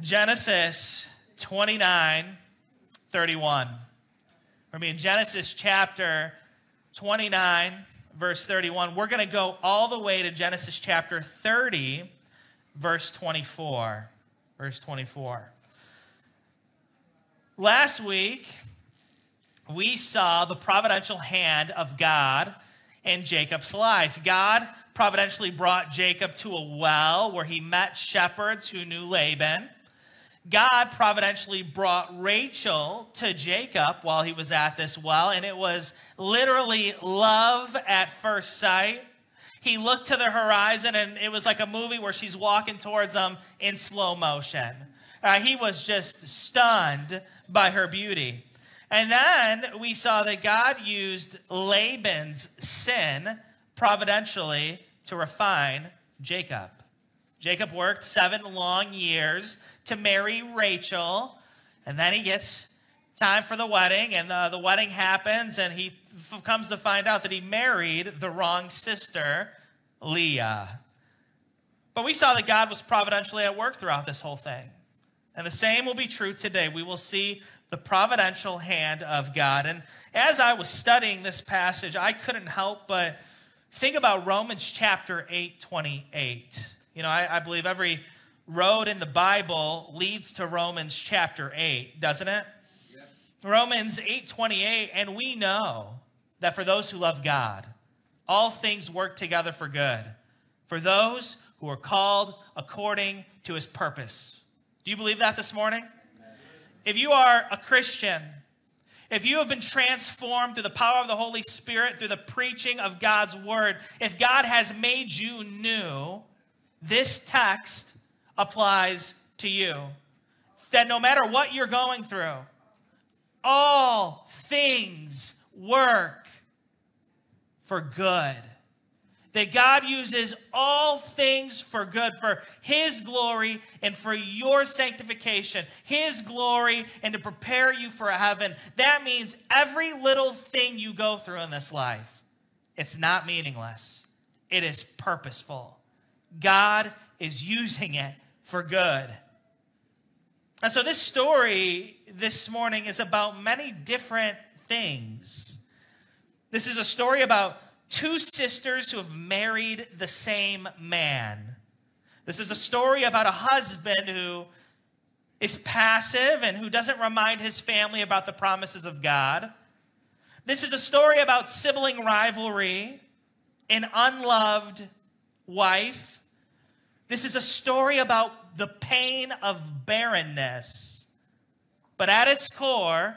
Genesis 29 31. We're going to be in Genesis chapter 29, verse 31. We're going to go all the way to Genesis chapter 30, verse 24. Verse 24. Last week, we saw the providential hand of God in Jacob's life. God providentially brought Jacob to a well where he met shepherds who knew Laban. God providentially brought Rachel to Jacob while he was at this well, and it was literally love at first sight. He looked to the horizon, and it was like a movie where she's walking towards him in slow motion. Uh, he was just stunned by her beauty. And then we saw that God used Laban's sin providentially to refine Jacob. Jacob worked seven long years to marry Rachel, and then he gets time for the wedding, and the, the wedding happens, and he f- comes to find out that he married the wrong sister, Leah. But we saw that God was providentially at work throughout this whole thing. And the same will be true today. We will see the providential hand of God. And as I was studying this passage, I couldn't help but think about Romans chapter 8, 28. You know, I, I believe every road in the Bible leads to Romans chapter 8, doesn't it? Yep. Romans 8:28 and we know that for those who love God all things work together for good for those who are called according to his purpose. Do you believe that this morning? Amen. If you are a Christian, if you have been transformed through the power of the Holy Spirit, through the preaching of God's word, if God has made you new, this text applies to you. That no matter what you're going through, all things work for good. That God uses all things for good, for His glory and for your sanctification, His glory and to prepare you for heaven. That means every little thing you go through in this life, it's not meaningless, it is purposeful. God is using it for good. And so, this story this morning is about many different things. This is a story about two sisters who have married the same man. This is a story about a husband who is passive and who doesn't remind his family about the promises of God. This is a story about sibling rivalry, an unloved wife this is a story about the pain of barrenness. But at its core,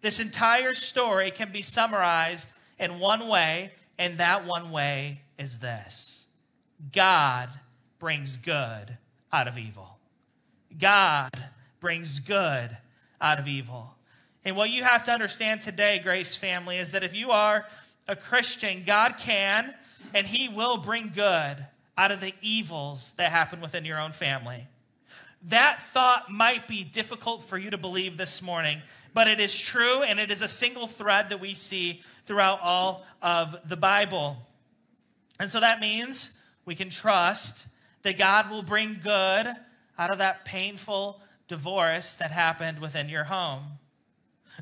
this entire story can be summarized in one way, and that one way is this God brings good out of evil. God brings good out of evil. And what you have to understand today, Grace family, is that if you are a Christian, God can and He will bring good out of the evils that happen within your own family. That thought might be difficult for you to believe this morning, but it is true and it is a single thread that we see throughout all of the Bible. And so that means we can trust that God will bring good out of that painful divorce that happened within your home.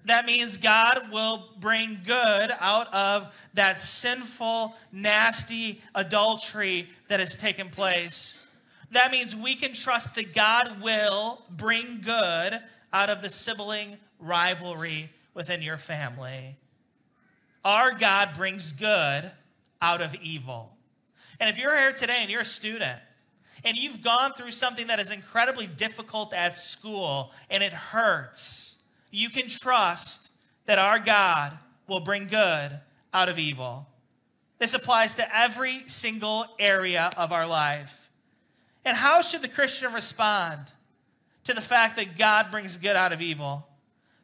That means God will bring good out of that sinful, nasty adultery that has taken place. That means we can trust that God will bring good out of the sibling rivalry within your family. Our God brings good out of evil. And if you're here today and you're a student, and you've gone through something that is incredibly difficult at school and it hurts, you can trust that our God will bring good out of evil. This applies to every single area of our life. And how should the Christian respond to the fact that God brings good out of evil?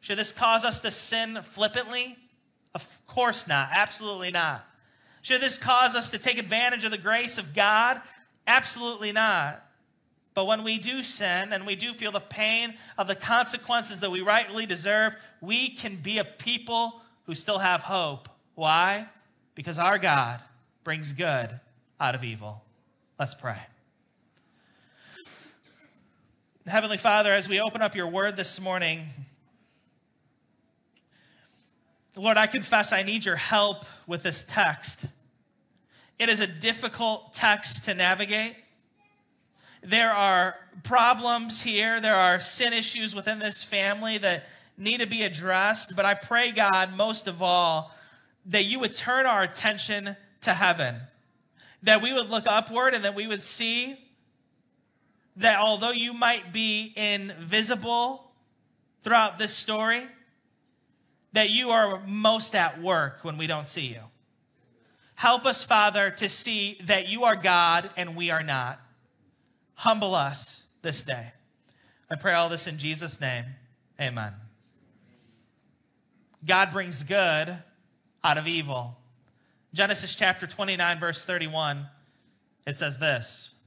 Should this cause us to sin flippantly? Of course not. Absolutely not. Should this cause us to take advantage of the grace of God? Absolutely not. But when we do sin and we do feel the pain of the consequences that we rightly deserve, we can be a people who still have hope. Why? Because our God brings good out of evil. Let's pray. Heavenly Father, as we open up your word this morning, Lord, I confess I need your help with this text. It is a difficult text to navigate. There are problems here, there are sin issues within this family that need to be addressed. But I pray, God, most of all, that you would turn our attention to heaven, that we would look upward and that we would see that although you might be invisible throughout this story, that you are most at work when we don't see you. Help us, Father, to see that you are God and we are not. Humble us this day. I pray all this in Jesus' name. Amen. God brings good out of evil. Genesis chapter 29, verse 31, it says this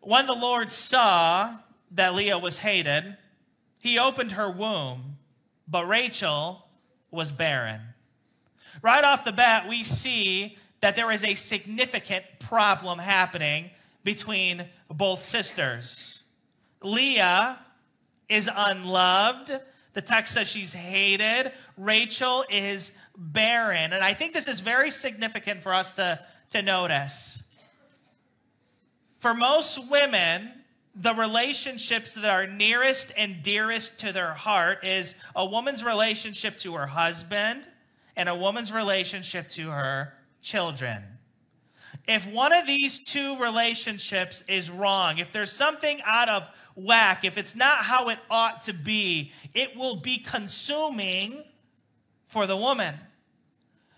When the Lord saw that Leah was hated, he opened her womb, but Rachel was barren. Right off the bat, we see that there is a significant problem happening between both sisters. Leah is unloved. The text says she's hated. Rachel is barren. And I think this is very significant for us to, to notice. For most women, the relationships that are nearest and dearest to their heart is a woman's relationship to her husband and a woman's relationship to her children. If one of these two relationships is wrong, if there's something out of whack, if it's not how it ought to be, it will be consuming for the woman.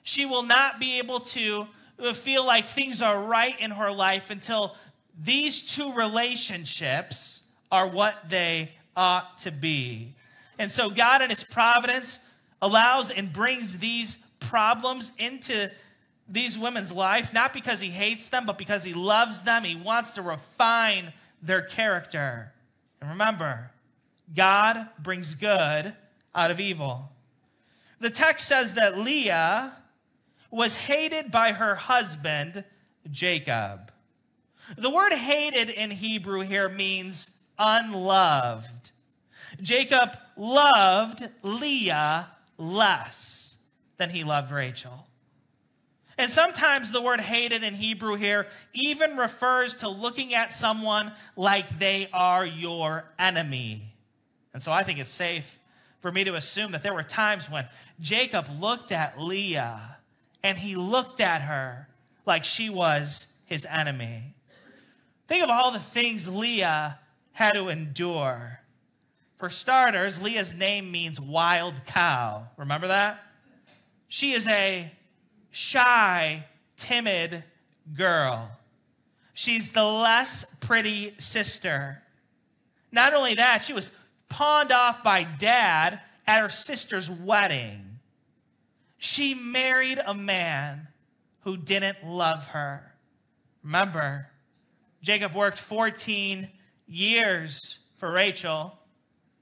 She will not be able to feel like things are right in her life until these two relationships are what they ought to be. And so God in his providence allows and brings these problems into these women's life, not because he hates them, but because he loves them. He wants to refine their character. And remember, God brings good out of evil. The text says that Leah was hated by her husband, Jacob. The word hated in Hebrew here means unloved. Jacob loved Leah less than he loved Rachel. And sometimes the word hated in Hebrew here even refers to looking at someone like they are your enemy. And so I think it's safe for me to assume that there were times when Jacob looked at Leah and he looked at her like she was his enemy. Think of all the things Leah had to endure. For starters, Leah's name means wild cow. Remember that? She is a shy, timid girl. She's the less pretty sister. Not only that, she was pawned off by dad at her sister's wedding. She married a man who didn't love her. Remember, Jacob worked 14 years for Rachel.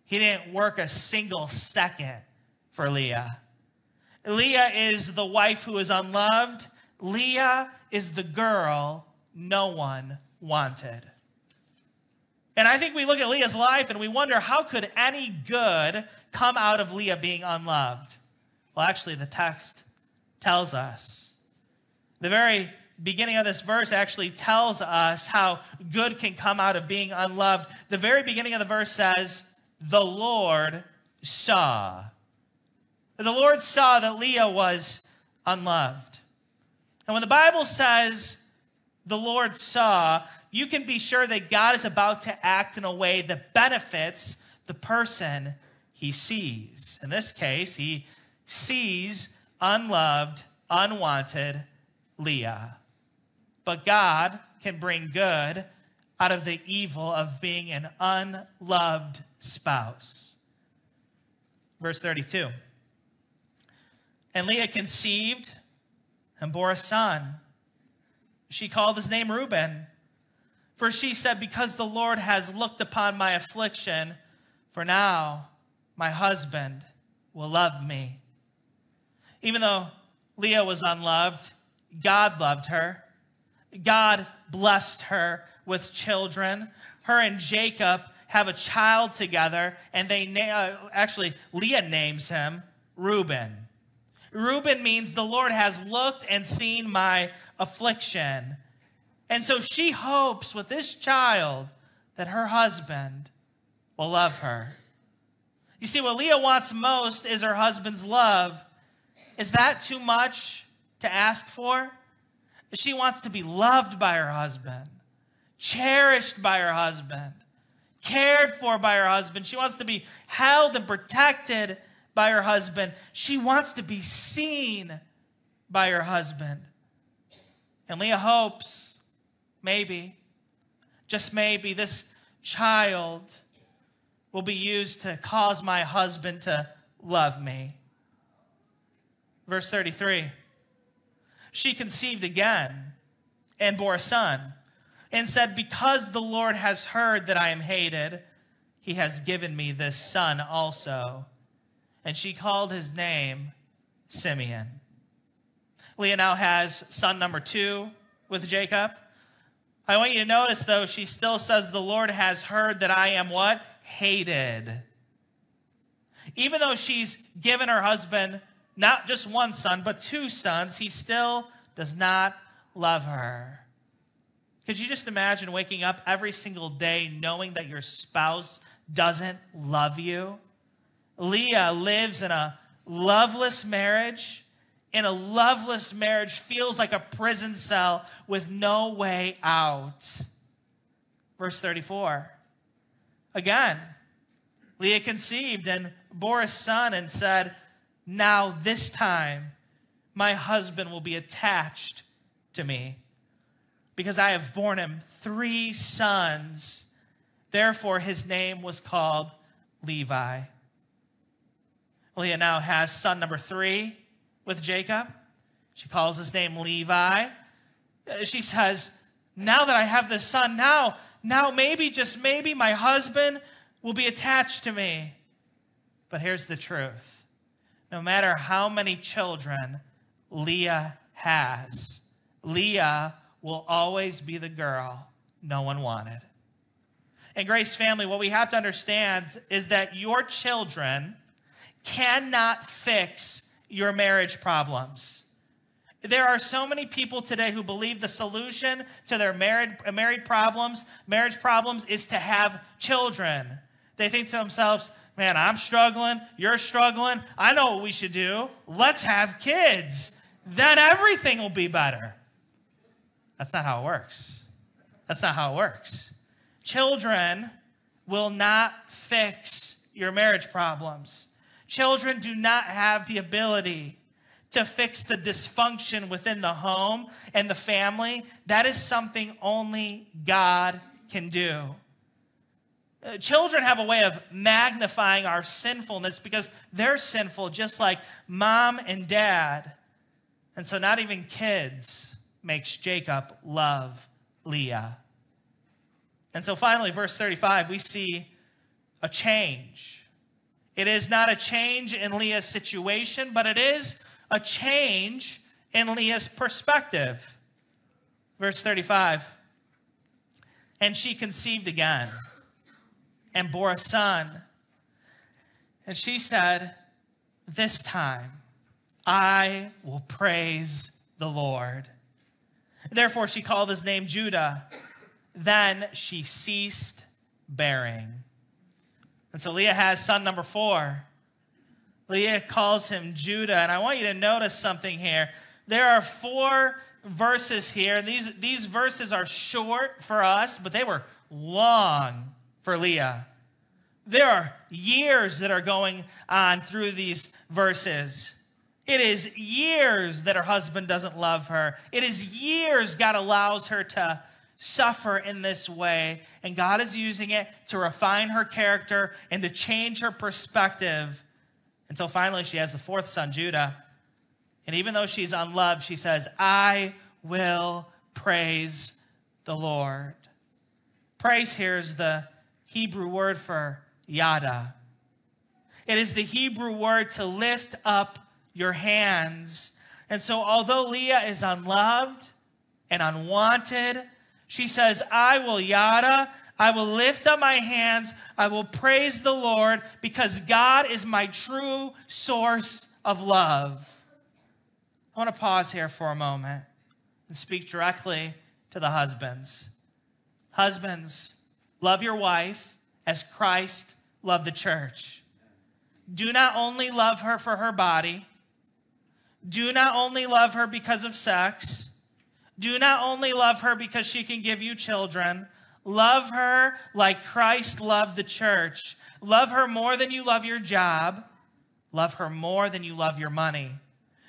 He didn't work a single second for Leah. Leah is the wife who is unloved. Leah is the girl no one wanted. And I think we look at Leah's life and we wonder how could any good come out of Leah being unloved? Well, actually, the text tells us. The very beginning of this verse actually tells us how good can come out of being unloved. The very beginning of the verse says, The Lord saw. The Lord saw that Leah was unloved. And when the Bible says the Lord saw, you can be sure that God is about to act in a way that benefits the person he sees. In this case, he sees unloved, unwanted Leah. But God can bring good out of the evil of being an unloved spouse. Verse 32. And Leah conceived and bore a son. She called his name Reuben, for she said, Because the Lord has looked upon my affliction, for now my husband will love me. Even though Leah was unloved, God loved her. God blessed her with children. Her and Jacob have a child together, and they na- actually, Leah names him Reuben. Reuben means the Lord has looked and seen my affliction. And so she hopes with this child that her husband will love her. You see, what Leah wants most is her husband's love. Is that too much to ask for? She wants to be loved by her husband, cherished by her husband, cared for by her husband. She wants to be held and protected by her husband. She wants to be seen by her husband. And Leah hopes, maybe, just maybe, this child will be used to cause my husband to love me. Verse 33 She conceived again and bore a son, and said, Because the Lord has heard that I am hated, he has given me this son also. And she called his name Simeon. Leah now has son number two with Jacob. I want you to notice, though, she still says, The Lord has heard that I am what? Hated. Even though she's given her husband not just one son, but two sons, he still does not love her. Could you just imagine waking up every single day knowing that your spouse doesn't love you? Leah lives in a loveless marriage in a loveless marriage feels like a prison cell with no way out. Verse 34. Again, Leah conceived and bore a son and said, Now this time my husband will be attached to me because I have borne him three sons. Therefore, his name was called Levi. Leah now has son number three with Jacob. She calls his name Levi. Uh, she says, Now that I have this son, now, now maybe, just maybe, my husband will be attached to me. But here's the truth no matter how many children Leah has, Leah will always be the girl no one wanted. And Grace family, what we have to understand is that your children cannot fix your marriage problems. There are so many people today who believe the solution to their married, married problems, marriage problems, is to have children. They think to themselves, man, I'm struggling, you're struggling, I know what we should do. Let's have kids. Then everything will be better. That's not how it works. That's not how it works. Children will not fix your marriage problems. Children do not have the ability to fix the dysfunction within the home and the family. That is something only God can do. Uh, children have a way of magnifying our sinfulness because they're sinful just like mom and dad. And so, not even kids makes Jacob love Leah. And so, finally, verse 35, we see a change. It is not a change in Leah's situation, but it is a change in Leah's perspective. Verse 35 And she conceived again and bore a son. And she said, This time I will praise the Lord. Therefore, she called his name Judah. Then she ceased bearing. And so Leah has son number four. Leah calls him Judah. And I want you to notice something here. There are four verses here. These, these verses are short for us, but they were long for Leah. There are years that are going on through these verses. It is years that her husband doesn't love her. It is years God allows her to suffer in this way. And God is using it to refine her character and to change her perspective until finally she has the fourth son, Judah. And even though she's unloved, she says, I will praise the Lord. Praise here is the Hebrew word for yada. It is the Hebrew word to lift up your hands. And so, although Leah is unloved and unwanted, She says, I will yada, I will lift up my hands, I will praise the Lord because God is my true source of love. I want to pause here for a moment and speak directly to the husbands. Husbands, love your wife as Christ loved the church. Do not only love her for her body, do not only love her because of sex, do not only love her because she can give you children. Love her like Christ loved the church. Love her more than you love your job. Love her more than you love your money.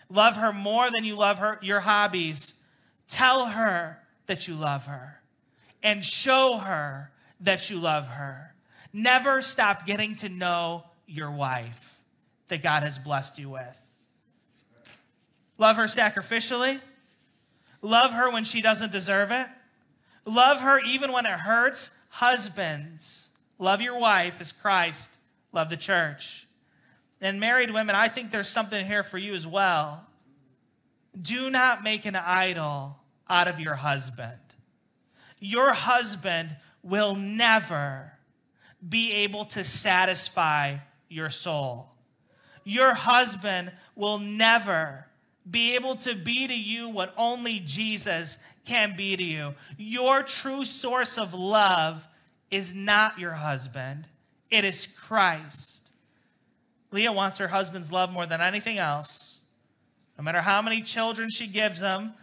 Love her more than you love her, your hobbies. Tell her that you love her and show her that you love her. Never stop getting to know your wife that God has blessed you with. Love her sacrificially. Love her when she doesn't deserve it. Love her even when it hurts. Husbands, love your wife as Christ loved the church. And married women, I think there's something here for you as well. Do not make an idol out of your husband. Your husband will never be able to satisfy your soul. Your husband will never be able to be to you what only Jesus can be to you. Your true source of love is not your husband, it is Christ. Leah wants her husband's love more than anything else. No matter how many children she gives him,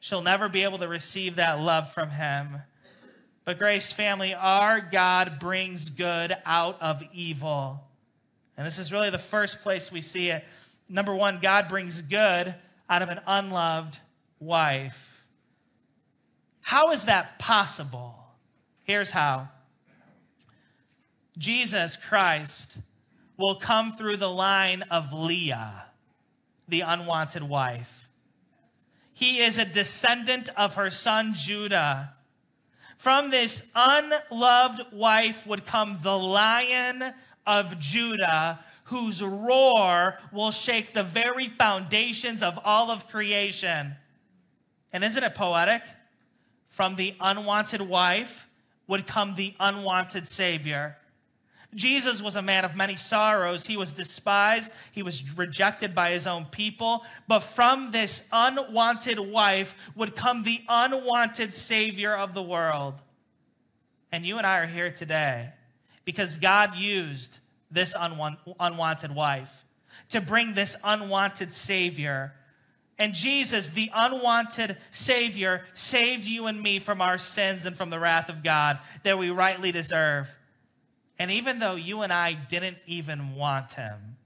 she'll never be able to receive that love from him. But, Grace family, our God brings good out of evil. And this is really the first place we see it. Number one, God brings good out of an unloved wife. How is that possible? Here's how Jesus Christ will come through the line of Leah, the unwanted wife. He is a descendant of her son Judah. From this unloved wife would come the lion of Judah, whose roar will shake the very foundations of all of creation. And isn't it poetic? From the unwanted wife would come the unwanted Savior. Jesus was a man of many sorrows. He was despised. He was rejected by his own people. But from this unwanted wife would come the unwanted Savior of the world. And you and I are here today because God used this unwanted wife to bring this unwanted Savior. And Jesus, the unwanted Savior, saved you and me from our sins and from the wrath of God that we rightly deserve. And even though you and I didn't even want him,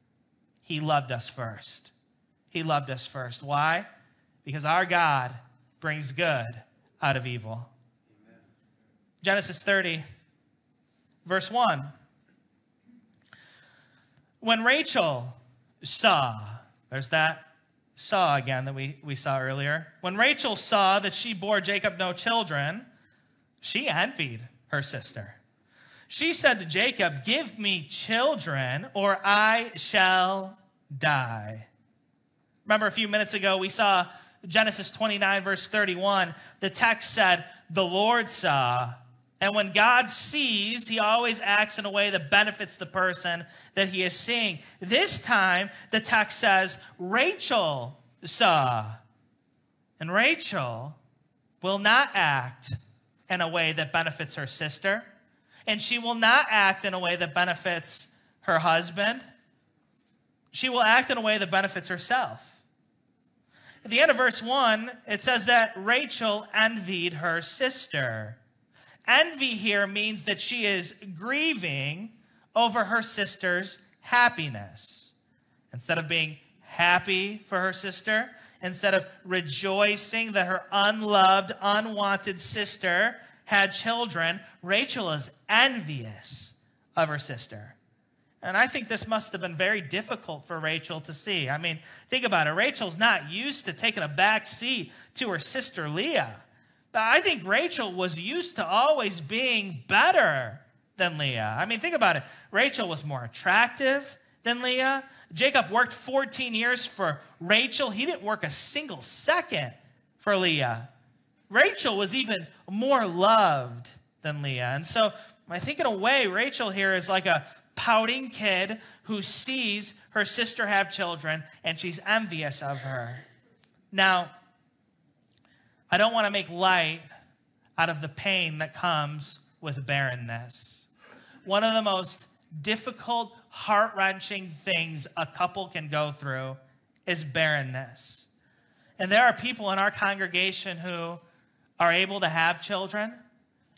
he loved us first. He loved us first. Why? Because our God brings good out of evil. Amen. Genesis 30, verse 1. When Rachel saw, there's that saw again that we, we saw earlier. When Rachel saw that she bore Jacob no children, she envied her sister. She said to Jacob, Give me children, or I shall die. Remember a few minutes ago, we saw Genesis 29, verse 31. The text said, The Lord saw. And when God sees, he always acts in a way that benefits the person that he is seeing. This time, the text says, Rachel saw. And Rachel will not act in a way that benefits her sister, and she will not act in a way that benefits her husband. She will act in a way that benefits herself. At the end of verse 1, it says that Rachel envied her sister. Envy here means that she is grieving over her sister's happiness. Instead of being happy for her sister, instead of rejoicing that her unloved, unwanted sister had children, Rachel is envious of her sister. And I think this must have been very difficult for Rachel to see. I mean, think about it. Rachel's not used to taking a back seat to her sister Leah. I think Rachel was used to always being better than Leah. I mean, think about it. Rachel was more attractive than Leah. Jacob worked 14 years for Rachel. He didn't work a single second for Leah. Rachel was even more loved than Leah. And so I think, in a way, Rachel here is like a pouting kid who sees her sister have children and she's envious of her. Now, I don't want to make light out of the pain that comes with barrenness. One of the most difficult, heart wrenching things a couple can go through is barrenness. And there are people in our congregation who are able to have children,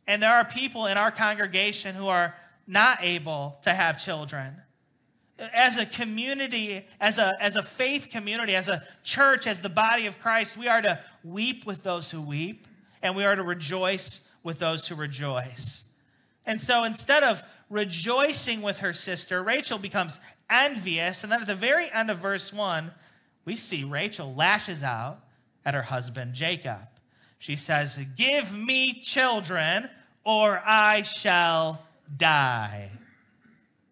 and there are people in our congregation who are not able to have children. As a community, as a, as a faith community, as a church, as the body of Christ, we are to weep with those who weep, and we are to rejoice with those who rejoice. And so instead of rejoicing with her sister, Rachel becomes envious. And then at the very end of verse 1, we see Rachel lashes out at her husband Jacob. She says, Give me children, or I shall die.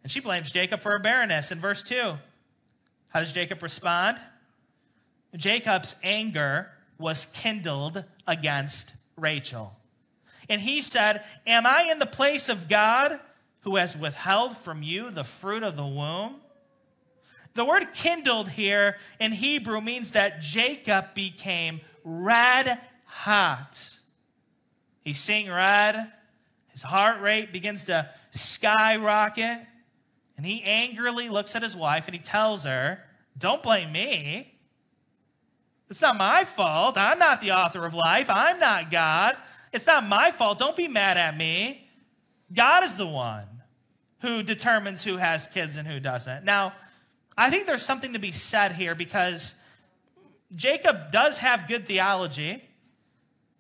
And she blames Jacob for her barrenness in verse 2. How does Jacob respond? Jacob's anger was kindled against Rachel. And he said, Am I in the place of God who has withheld from you the fruit of the womb? The word kindled here in Hebrew means that Jacob became red hot. He's seeing red, his heart rate begins to skyrocket, and he angrily looks at his wife and he tells her, Don't blame me. It's not my fault. I'm not the author of life. I'm not God. It's not my fault. Don't be mad at me. God is the one who determines who has kids and who doesn't. Now, I think there's something to be said here because Jacob does have good theology,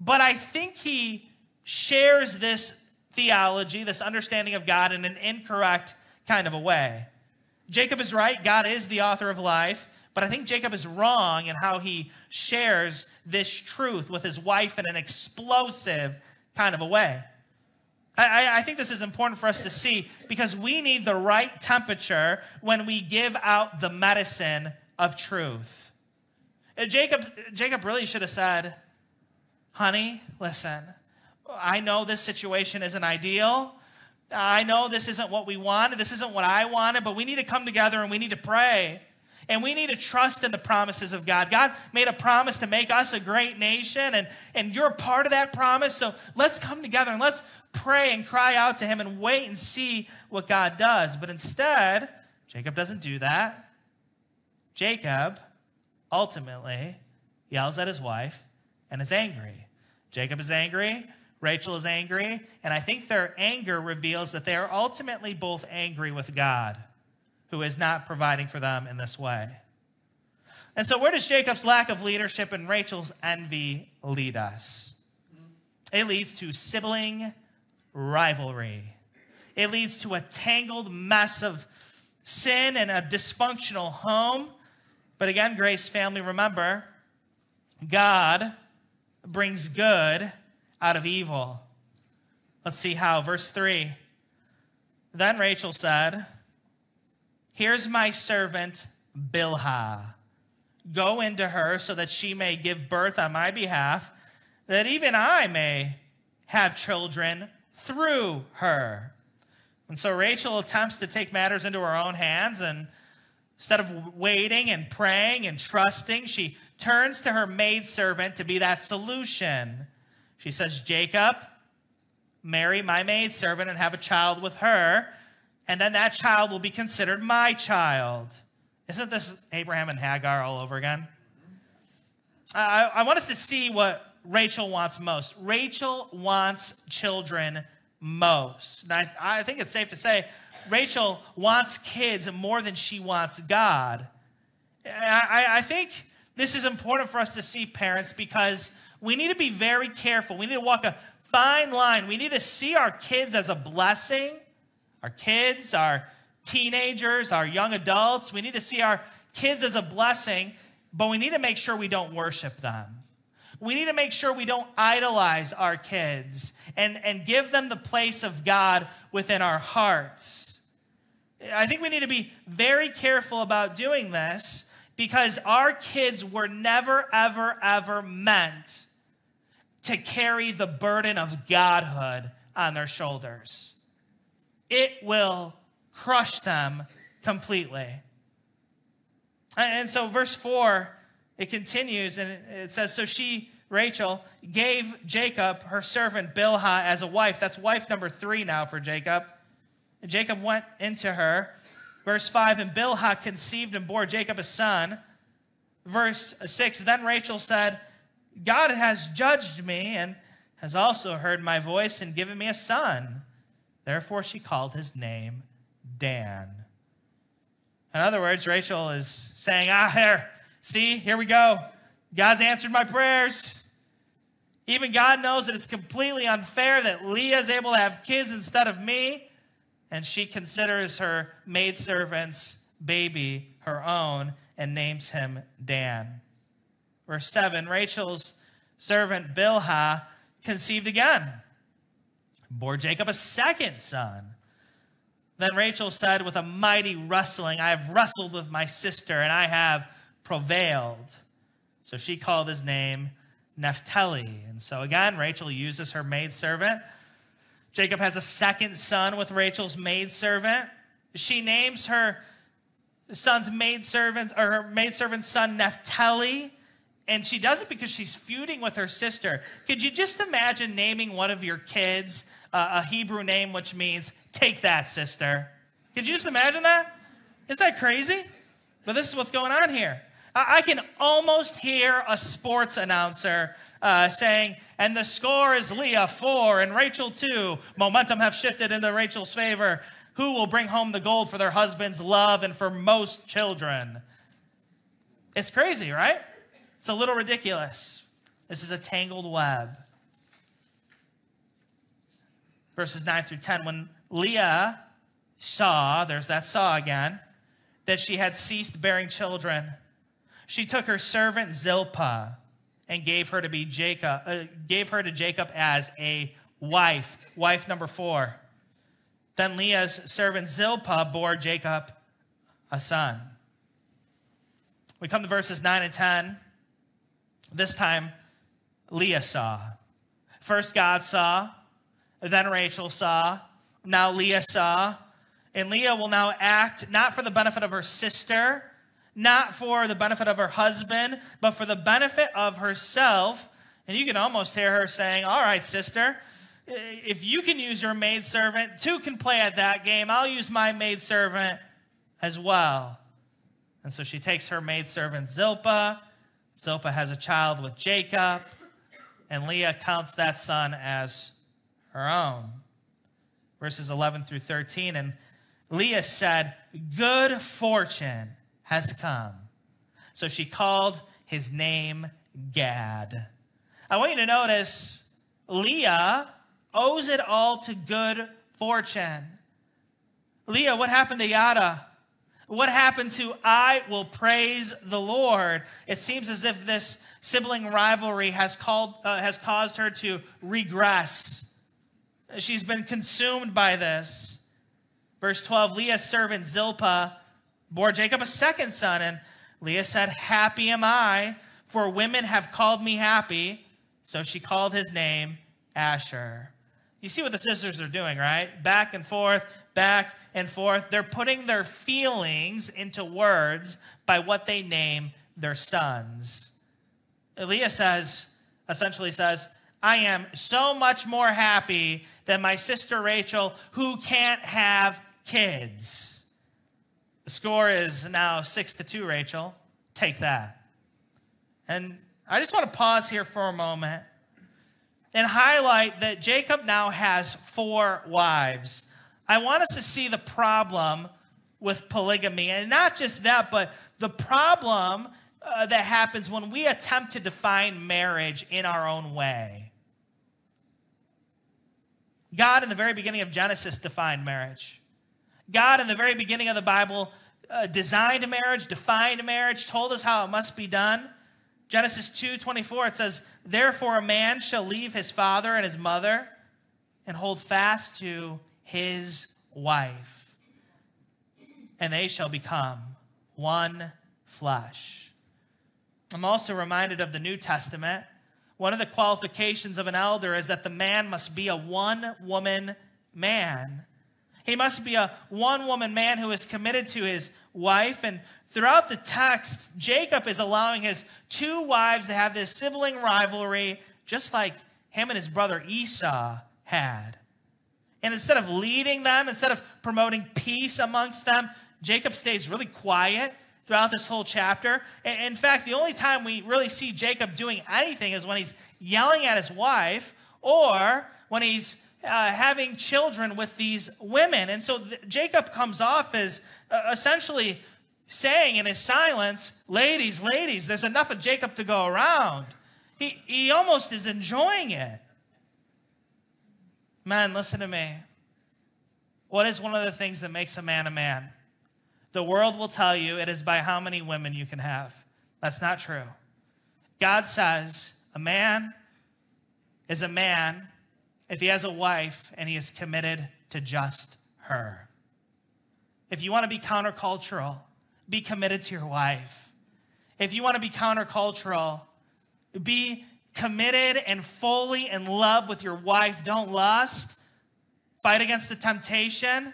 but I think he shares this theology, this understanding of God, in an incorrect kind of a way. Jacob is right, God is the author of life, but I think Jacob is wrong in how he shares this truth with his wife in an explosive kind of a way. I, I, think this is important for us to see because we need the right temperature when we give out the medicine of truth. Uh, Jacob, Jacob really should have said, Honey, listen, I know this situation isn't ideal. I know this isn't what we wanted. This isn't what I wanted, but we need to come together and we need to pray. And we need to trust in the promises of God. God made a promise to make us a great nation, and, and you're part of that promise. So let's come together and let's pray and cry out to Him and wait and see what God does. But instead, Jacob doesn't do that. Jacob ultimately yells at his wife and is angry. Jacob is angry. Rachel is angry. And I think their anger reveals that they are ultimately both angry with God who is not providing for them in this way. And so, where does Jacob's lack of leadership and Rachel's envy lead us? It leads to sibling rivalry. It leads to a tangled mess of sin and a dysfunctional home. But again, Grace family, remember, God brings good out of evil. Let's see how. Verse 3 Then Rachel said, Here's my servant Bilhah. Go into her so that she may give birth on my behalf, that even I may have children through her. And so Rachel attempts to take matters into her own hands, and instead of waiting and praying and trusting, she turns to her maidservant to be that solution. She says, Jacob, marry my maidservant and have a child with her and then that child will be considered my child. Isn't this Abraham and Hagar all over again? I, I want us to see what Rachel wants most. Rachel wants children most. And I, I think it's safe to say Rachel wants kids more than she wants God. I, I think this is important for us to see, parents, because we need to be very careful. We need to walk a fine line. We need to see our kids as a blessing our kids, our teenagers, our young adults. We need to see our kids as a blessing, but we need to make sure we don't worship them. We need to make sure we don't idolize our kids and, and give them the place of God within our hearts. I think we need to be very careful about doing this because our kids were never, ever, ever meant to carry the burden of godhood on their shoulders. It will crush them completely. And so, verse 4, it continues and it says, So she, Rachel, gave Jacob her servant Bilhah as a wife. That's wife number three now for Jacob. And Jacob went into her. Verse 5, and Bilhah conceived and bore Jacob a son. Verse 6, then Rachel said, God has judged me and has also heard my voice and given me a son. Therefore, she called his name Dan. In other words, Rachel is saying, Ah, here, see, here we go. God's answered my prayers. Even God knows that it's completely unfair that Leah is able to have kids instead of me, and she considers her maidservant's baby her own and names him Dan. Verse 7 Rachel's servant Bilhah conceived again, bore Jacob a second son. Then Rachel said with a mighty rustling, I have wrestled with my sister and I have prevailed. So she called his name Naphtali. And so again, Rachel uses her maidservant. Jacob has a second son with Rachel's maidservant. She names her son's maidservant or her maidservant's son Naphtali. And she does it because she's feuding with her sister. Could you just imagine naming one of your kids uh, a Hebrew name which means take that, sister? Could you just imagine that? Is that crazy? But this is what's going on here. I, I can almost hear a sports announcer uh, saying, and the score is Leah 4 and Rachel 2. Momentum have shifted into Rachel's favor. Who will bring home the gold for their husband's love and for most children? It's crazy, right? It's a little ridiculous. This is a tangled web. Verses 9 through 10. When Leah saw, there's that saw again, that she had ceased bearing children, she took her servant Zilpah and gave her to be Jacob, uh, gave her to Jacob as a wife, wife number four. Then Leah's servant Zilpah bore Jacob a son. We come to verses 9 and 10. This time, Leah saw. First, God saw, then Rachel saw, now Leah saw. And Leah will now act not for the benefit of her sister, not for the benefit of her husband, but for the benefit of herself. And you can almost hear her saying, All right, sister, if you can use your maidservant, two can play at that game. I'll use my maidservant as well. And so she takes her maidservant Zilpah Zilpah has a child with Jacob, and Leah counts that son as her own. Verses 11 through 13. And Leah said, Good fortune has come. So she called his name Gad. I want you to notice Leah owes it all to good fortune. Leah, what happened to Yada? What happened to I will praise the Lord? It seems as if this sibling rivalry has, called, uh, has caused her to regress. She's been consumed by this. Verse 12 Leah's servant Zilpah bore Jacob a second son, and Leah said, Happy am I, for women have called me happy. So she called his name Asher. You see what the sisters are doing, right? Back and forth, back and forth. They're putting their feelings into words by what they name their sons. Leah says, essentially says, I am so much more happy than my sister Rachel, who can't have kids. The score is now six to two, Rachel. Take that. And I just want to pause here for a moment and highlight that Jacob now has four wives. I want us to see the problem with polygamy. And not just that, but the problem uh, that happens when we attempt to define marriage in our own way. God, in the very beginning of Genesis, defined marriage. God, in the very beginning of the Bible, uh, designed marriage, defined marriage, told us how it must be done. Genesis 2 24, it says, Therefore a man shall leave his father and his mother and hold fast to his wife, and they shall become one flesh. I'm also reminded of the New Testament one of the qualifications of an elder is that the man must be a one woman man. He must be a one woman man who is committed to his wife. And throughout the text, Jacob is allowing his two wives to have this sibling rivalry, just like him and his brother Esau had. And instead of leading them, instead of promoting peace amongst them, Jacob stays really quiet throughout this whole chapter. In fact, the only time we really see Jacob doing anything is when he's yelling at his wife or when he's uh, having children with these women. And so Jacob comes off as uh, essentially saying in his silence, Ladies, ladies, there's enough of Jacob to go around. He, he almost is enjoying it. Man, listen to me. What is one of the things that makes a man a man? The world will tell you it is by how many women you can have. That's not true. God says a man is a man if he has a wife and he is committed to just her. If you want to be countercultural, be committed to your wife. If you want to be countercultural, be committed and fully in love with your wife. Don't lust. Fight against the temptation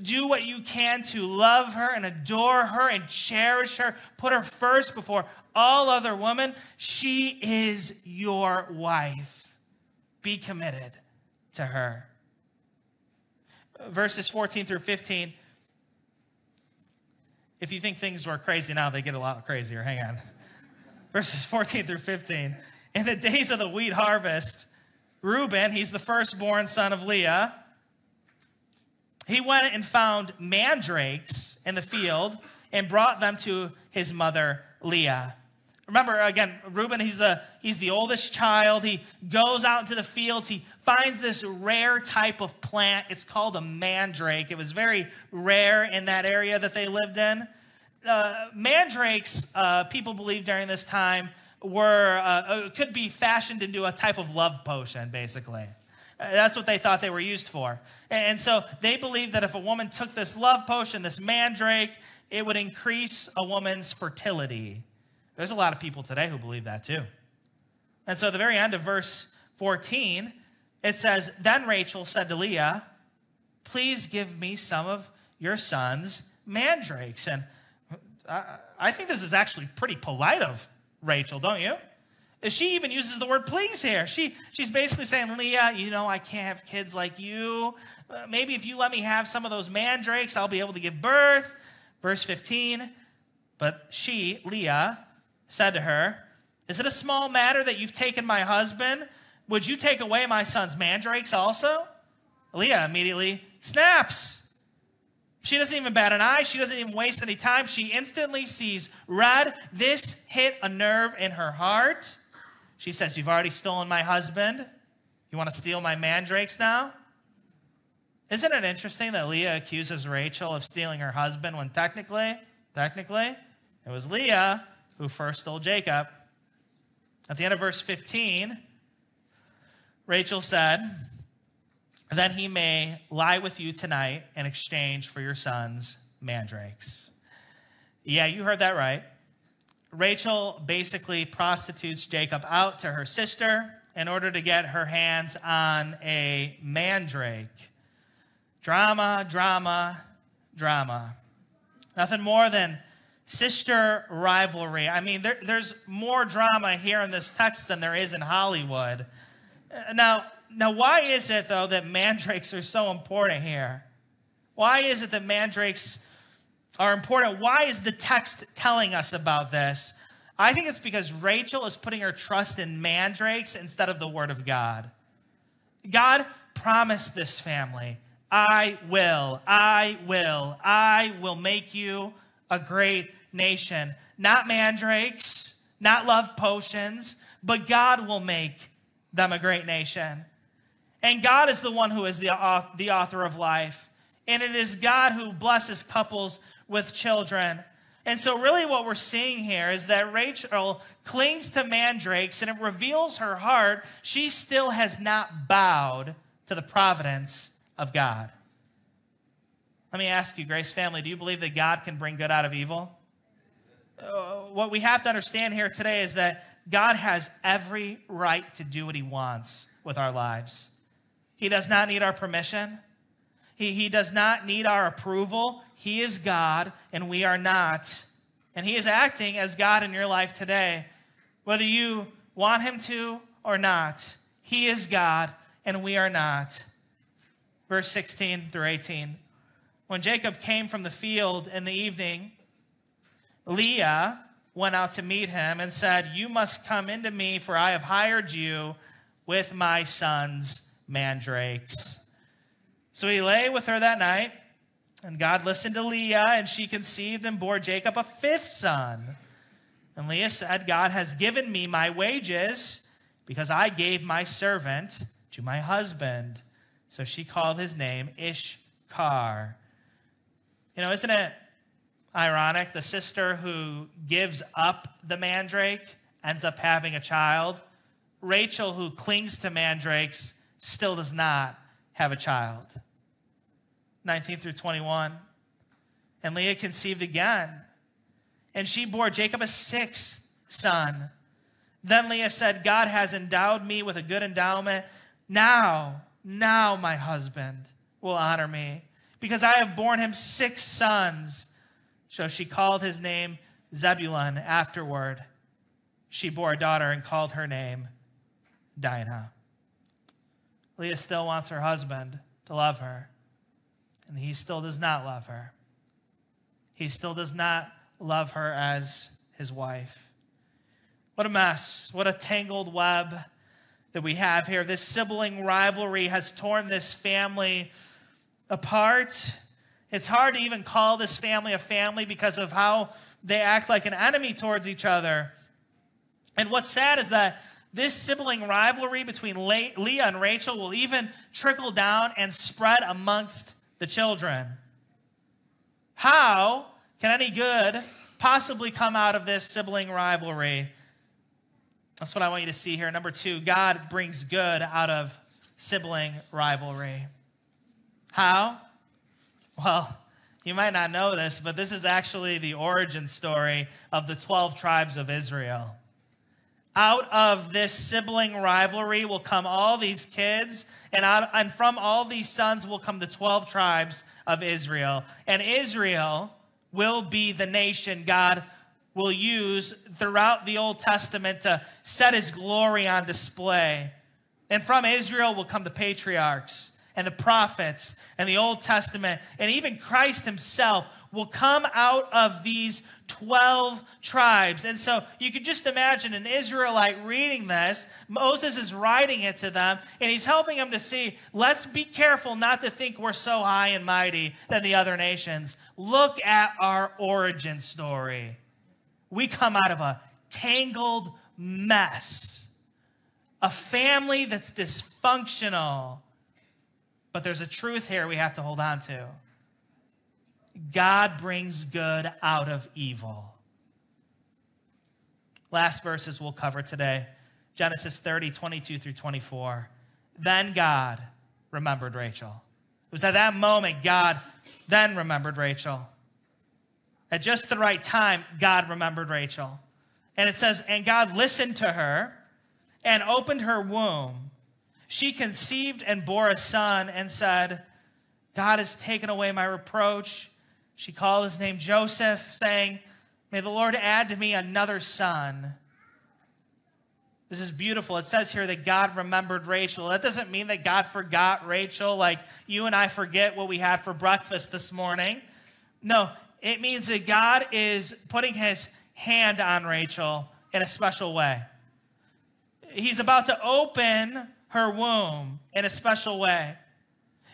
do what you can to love her and adore her and cherish her. Put her first before all other women. She is your wife. Be committed to her. Verses 14 through 15. If you think things were crazy now, they get a lot crazier. Hang on. Verses 14 through 15. In the days of the wheat harvest, Reuben, he's the firstborn son of Leah, he went and found mandrakes in the field and brought them to his mother Leah. Remember again, Reuben, he's the he's the oldest child. He goes out into the fields. He finds this rare type of plant. It's called a mandrake. It was very rare in that area that they lived in. Uh, mandrakes, uh, people believe during this time, were uh, uh could be fashioned into a type of love potion, basically. That's what they thought they were used for. And so they believed that if a woman took this love potion, this mandrake, it would increase a woman's fertility. There's a lot of people today who believe that too. And so at the very end of verse 14, it says, Then Rachel said to Leah, Please give me some of your son's mandrakes. And I, think this is actually pretty polite of Rachel, don't you? She even uses the word please here. She, she's basically saying, Leah, you know, I can't have kids like you. Uh, maybe if you let me have some of those mandrakes, I'll be able to give birth. Verse 15. But she, Leah, said to her, Is it a small matter that you've taken my husband? Would you take away my son's mandrakes also? Leah immediately snaps. She doesn't even bat an eye. She doesn't even waste any time. She instantly sees red. This hit a nerve in her heart. She says, You've already stolen my husband. You want to steal my mandrakes now? Isn't it interesting that Leah accuses Rachel of stealing her husband when technically, technically, it was Leah who first stole Jacob? At the end of verse 15, Rachel said, Then he may lie with you tonight in exchange for your son's mandrakes. Yeah, you heard that right. Rachel basically prostitutes Jacob out to her sister in order to get her hands on a mandrake. Drama, drama, drama. Nothing more than sister rivalry. I mean, there, there's more drama here in this text than there is in Hollywood. Now, now, why is it, though, that mandrakes are so important here? Why is it that mandrakes are important. Why is the text telling us about this? I think it's because Rachel is putting her trust in mandrakes instead of the word of God. God promised this family, I will, I will, I will make you a great nation. Not mandrakes, not love potions, but God will make them a great nation. And God is the one who is the, the author of life. And it is God who blesses couples with children. And so, really, what we're seeing here is that Rachel clings to mandrakes and it reveals her heart. She still has not bowed to the providence of God. Let me ask you, Grace family, do you believe that God can bring good out of evil? uh, what we have to understand here today is that God has every right to do what he wants with our lives. He does not need our permission. He, he does not need our approval. He is God, and we are not. And He is acting as God in your life today, whether you want Him to or not. He is God, and we are not. Verse 16 through 18. When Jacob came from the field in the evening, Leah went out to meet him and said, You must come into me, for I have hired you with my sons' mandrakes. So he lay with her that night, and God listened to Leah, and she conceived and bore Jacob a fifth son. And Leah said, God has given me my wages because I gave my servant to my husband. So she called his name Issachar. You know, isn't it ironic? The sister who gives up the mandrake ends up having a child. Rachel, who clings to mandrakes, still does not have a child. 19 through 21. And Leah conceived again, and she bore Jacob a sixth son. Then Leah said, God has endowed me with a good endowment. Now, now my husband will honor me, because I have borne him six sons. So she called his name Zebulun afterward. She bore a daughter and called her name Dinah. Leah still wants her husband to love her, and he still does not love her. He still does not love her as his wife. What a mess. What a tangled web that we have here. This sibling rivalry has torn this family apart. It's hard to even call this family a family because of how they act like an enemy towards each other. And what's sad is that this sibling rivalry between Leah and Rachel will even trickle down and spread amongst the children. How can any good possibly come out of this sibling rivalry? That's what I want you to see here. Number two, God brings good out of sibling rivalry. How? Well, you might not know this, but this is actually the origin story of the 12 tribes of Israel. Out of this sibling rivalry will come all these kids, and, out, and from all these sons will come the 12 tribes of Israel. And Israel will be the nation God will use throughout the Old Testament to set his glory on display. And from Israel will come the patriarchs and the prophets and the Old Testament, and even Christ himself will come out of these 12 tribes. And so you could just imagine an Israelite reading this. Moses is writing it to them, and he's helping them to see let's be careful not to think we're so high and mighty than the other nations. Look at our origin story. We come out of a tangled mess, a family that's dysfunctional. But there's a truth here we have to hold on to. God brings good out of evil. Last verses we'll cover today Genesis 30, 22 through 24. Then God remembered Rachel. It was at that moment God then remembered Rachel. At just the right time, God remembered Rachel. And it says, And God listened to her and opened her womb. She conceived and bore a son and said, God has taken away my reproach she called his name Joseph, saying, May the Lord add to me another son. This is beautiful. It says here that God remembered Rachel. That doesn't mean that God forgot Rachel like you and I forget what we had for breakfast this morning. No, it means that God is putting his hand on Rachel in a special way. He's about to open her womb in a special way.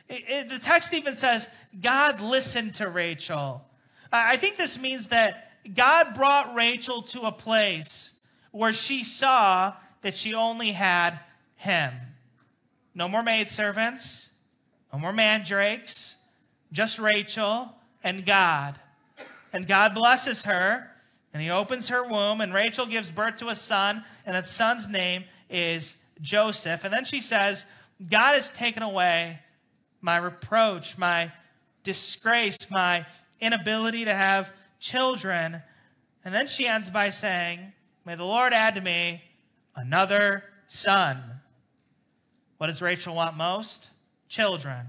It, the text even says, God listened to Rachel. I think this means that God brought Rachel to a place where she saw that she only had him. No more maidservants, no more mandrakes, just Rachel and God. And God blesses her, and he opens her womb, and Rachel gives birth to a son, and that son's name is Joseph. And then she says, God has taken away my reproach, my disgrace, my inability to have children. And then she ends by saying, May the Lord add to me another son. What does Rachel want most? Children.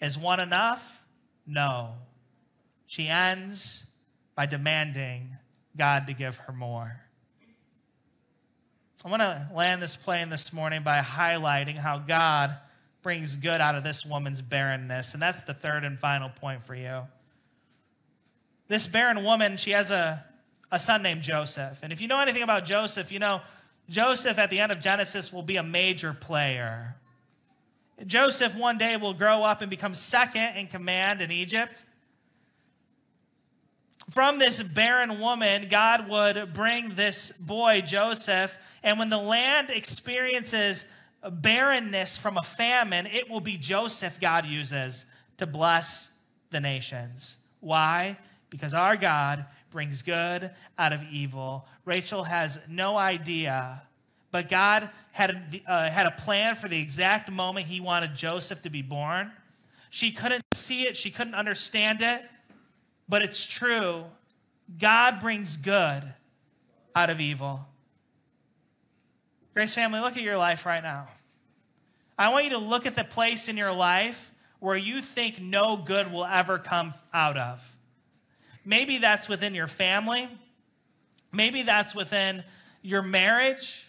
Is one enough? No. She ends by demanding God to give her more. I want to land this plane this morning by highlighting how God brings good out of this woman's barrenness. And that's the third and final point for you. This barren woman, she has a, a son named Joseph. And if you know anything about Joseph, you know Joseph at the end of Genesis will be a major player. Joseph one day will grow up and become second in command in Egypt. From this barren woman, God would bring this boy, Joseph. And when the land experiences barrenness from a famine, it will be Joseph God uses to bless the nations. Why? Because our God brings good out of evil. Rachel has no idea, but God had, uh, had a plan for the exact moment he wanted Joseph to be born. She couldn't see it, she couldn't understand it, but it's true. God brings good out of evil. Grace family, look at your life right now. I want you to look at the place in your life where you think no good will ever come out of. Maybe that's within your family. Maybe that's within your marriage.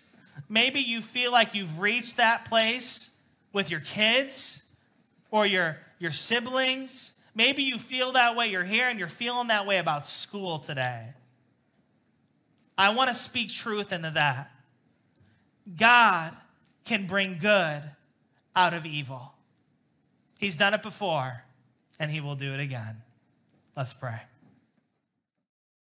Maybe you feel like you've reached that place with your kids or your, your siblings. Maybe you feel that way. You're here and you're feeling that way about school today. I want to speak truth into that. God can bring good out of evil. He's done it before, and he will do it again. Let's pray.